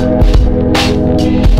Música